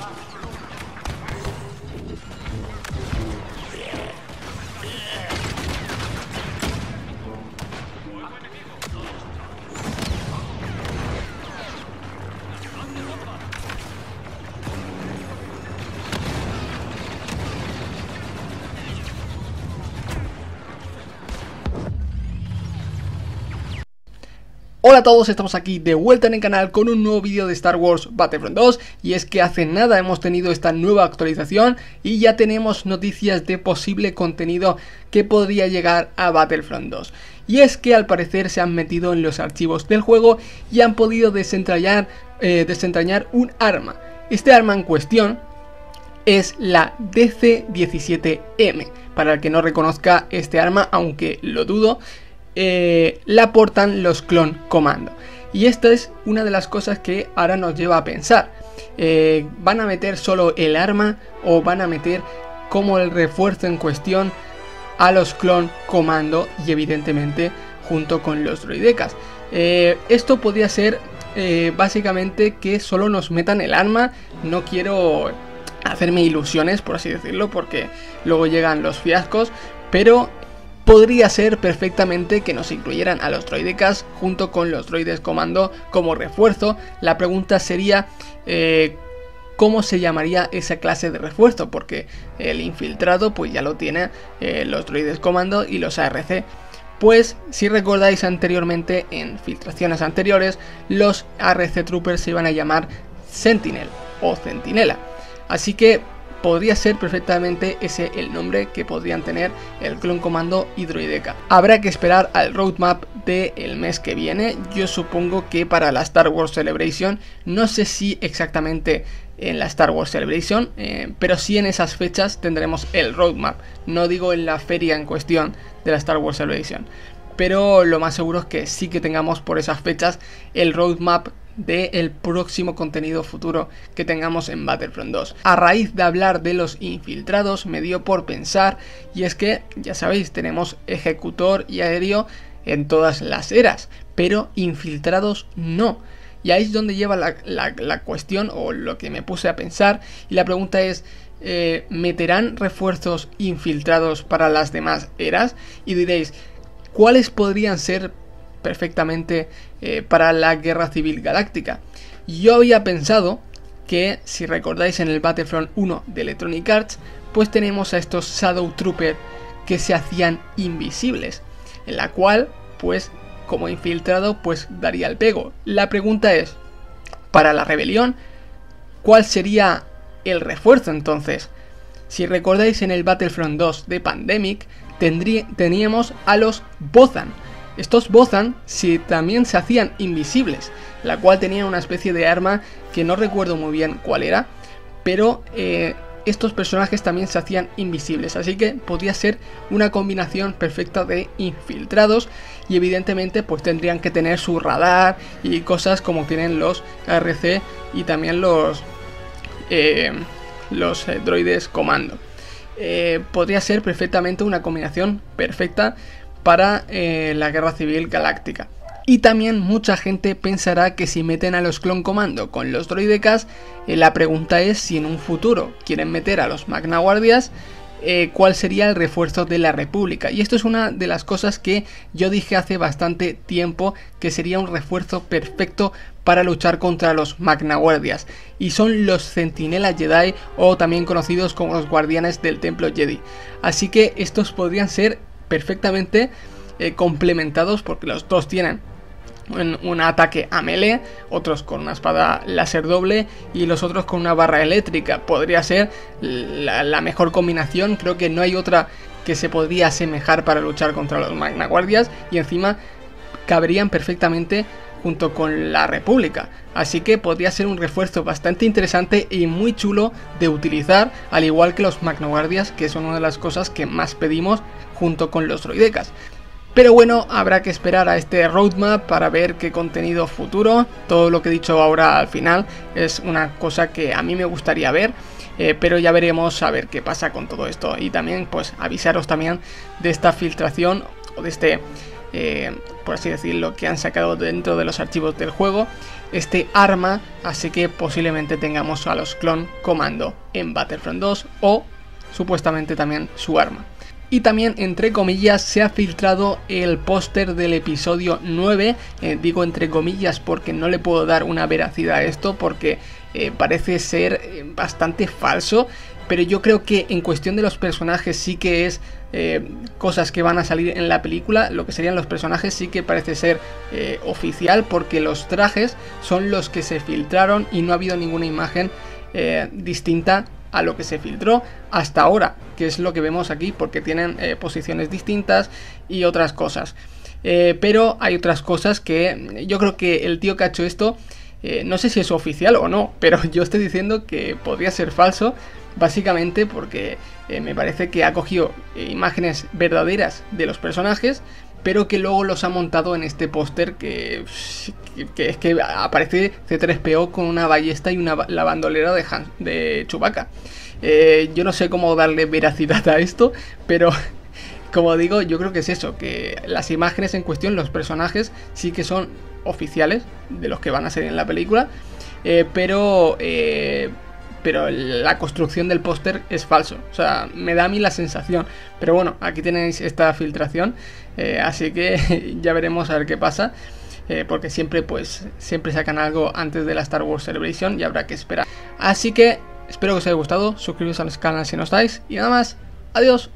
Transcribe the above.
Ah, Hola a todos, estamos aquí de vuelta en el canal con un nuevo vídeo de Star Wars Battlefront 2 y es que hace nada hemos tenido esta nueva actualización y ya tenemos noticias de posible contenido que podría llegar a Battlefront 2 y es que al parecer se han metido en los archivos del juego y han podido desentrañar, eh, desentrañar un arma. Este arma en cuestión es la DC-17M. Para el que no reconozca este arma, aunque lo dudo, eh, la aportan los clon comando. Y esta es una de las cosas que ahora nos lleva a pensar. Eh, ¿Van a meter solo el arma o van a meter como el refuerzo en cuestión a los clon comando y evidentemente junto con los droidecas? Eh, esto podría ser básicamente que solo nos metan el arma. No quiero hacerme ilusiones, por así decirlo, porque luego llegan los fiascos. Pero podría ser perfectamente que nos incluyeran a los droidecas junto con los droides comando como refuerzo. La pregunta sería... Eh, cómo se llamaría esa clase de refuerzo, porque el infiltrado pues ya lo tiene eh, los droides comando y los ARC. Pues si recordáis anteriormente en filtraciones anteriores, los ARC Troopers se iban a llamar Sentinel o Centinela. Así que podría ser perfectamente ese el nombre que podrían tener el clon comando y droideca. Habrá que esperar al roadmap del mes que viene, yo supongo que para la Star Wars Celebration, no sé si exactamente en la Star Wars Celebration, eh, pero sí en esas fechas tendremos el roadmap, no digo en la feria en cuestión de la Star Wars Celebration, pero lo más seguro es que sí que tengamos por esas fechas el roadmap del próximo contenido futuro que tengamos en Battlefront 2. A raíz de hablar de los infiltrados me dio por pensar y es que ya sabéis tenemos ejecutor y aéreo en todas las eras, pero infiltrados no. Y ahí es donde lleva la, cuestión o lo que me puse a pensar y la pregunta es... Eh, ¿Meterán refuerzos infiltrados para las demás eras? Y diréis, ¿cuáles podrían ser perfectamente eh, para la Guerra Civil Galáctica. Yo había pensado que, si recordáis en el Battlefront 1 de Electronic Arts, pues tenemos a estos Shadow Trooper que se hacían invisibles, en la cual, pues, como infiltrado, pues daría el pego. La pregunta es, para la rebelión, ¿cuál sería el refuerzo entonces? Si recordáis en el Battlefront 2 de Pandemic, teníamos a los Bozan, estos Bozan si también se hacían invisibles, la cual tenía una especie de arma que no recuerdo muy bien cuál era, pero eh, estos personajes también se hacían invisibles, así que podría ser una combinación perfecta de infiltrados y evidentemente pues tendrían que tener su radar y cosas como tienen los RC y también los, eh, los eh, droides comando. podría ser perfectamente una combinación perfecta para eh, la guerra civil galáctica. Y también mucha gente pensará que si meten a los clon comando con los droidecas, eh, la pregunta es si en un futuro quieren meter a los magna guardias, eh, cuál sería el refuerzo de la república. Y esto es una de las cosas que yo dije hace bastante tiempo que sería un refuerzo perfecto para luchar contra los magna guardias. Y son los centinelas Jedi o también conocidos como los guardianes del templo Jedi. Así que estos podrían ser perfectamente eh, complementados porque los dos tienen un, ataque a melee, otros con una espada láser doble y los otros con una barra eléctrica. Podría ser la, mejor combinación, creo que no hay otra que se podría asemejar para luchar contra los Magna Guardias y encima caberían perfectamente junto con la República. Así que podría ser un refuerzo bastante interesante y muy chulo de utilizar, al igual que los Magna Guardias, que son una de las cosas que más pedimos junto con los droidecas. Pero bueno, habrá que esperar a este roadmap para ver qué contenido futuro. Todo lo que he dicho ahora al final es una cosa que a mí me gustaría ver. Eh, pero ya veremos a ver qué pasa con todo esto. Y también pues avisaros también de esta filtración o de este por así decirlo, que han sacado dentro de los archivos del juego este arma, así que posiblemente tengamos a los clon comando en Battlefront 2 o supuestamente también su arma. Y también, entre comillas, se ha filtrado el póster del episodio 9. Eh, digo entre comillas porque no le puedo dar una veracidad a esto porque eh, parece ser eh, bastante falso. Pero yo creo que en cuestión de los personajes sí que es cosas que van a salir en la película. Lo que serían los personajes sí que parece ser oficial porque los trajes son los que se filtraron y no ha habido ninguna imagen distinta a lo que se filtró hasta ahora, que es lo que vemos aquí, porque tienen eh, posiciones distintas y otras cosas. Eh, pero hay otras cosas que yo creo que el tío que ha hecho esto, eh, no sé si es oficial o no, pero yo estoy diciendo que podría ser falso, básicamente porque me parece que ha cogido imágenes verdaderas de los personajes, pero que luego los ha montado en este póster que, que, es que aparece C3PO con una ballesta y una la bandolera de, de Chewbacca. Eh, yo no sé cómo darle veracidad a esto, pero como digo, yo creo que es eso, que las imágenes en cuestión, los personajes, sí que son oficiales de los que van a ser en la película, eh, pero, eh, pero la construcción del póster es falso. O sea, me da a mí la sensación. Pero bueno, aquí tenéis esta filtración, así que ya veremos a ver qué pasa. porque siempre pues siempre sacan algo antes de la Star Wars Celebration y habrá que esperar. Así que Espero que os haya gustado, suscribiros al canal si no estáis y nada más, adiós.